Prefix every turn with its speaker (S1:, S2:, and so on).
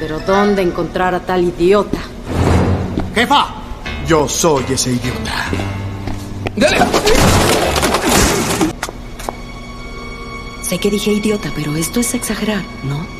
S1: Pero ¿dónde encontrar a tal idiota?
S2: ¡Jefa! Yo soy ese idiota.
S1: Sé que dije idiota, pero esto es exagerar, ¿no?